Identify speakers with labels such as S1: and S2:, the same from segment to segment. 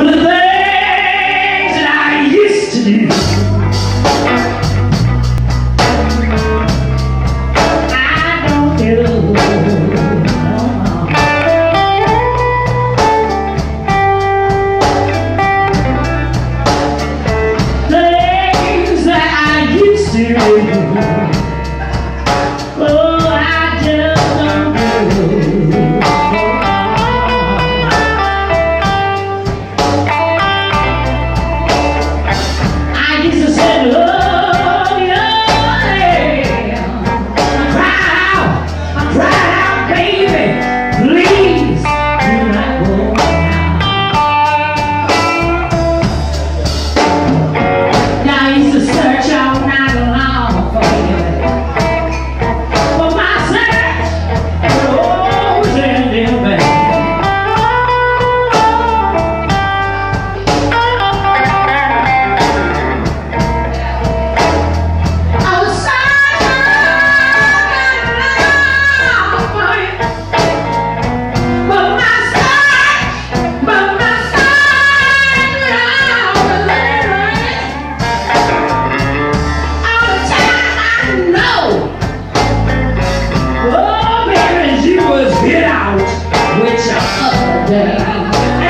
S1: The things that I used to do. I don't Things that I used to do. it's a holiday.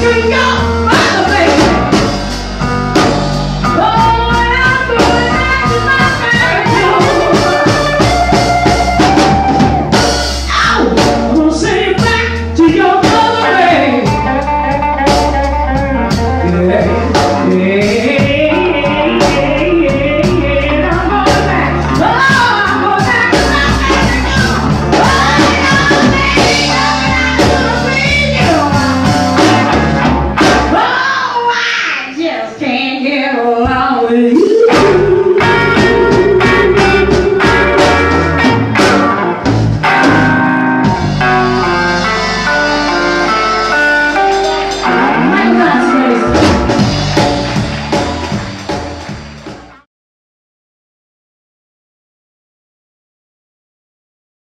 S1: We go. you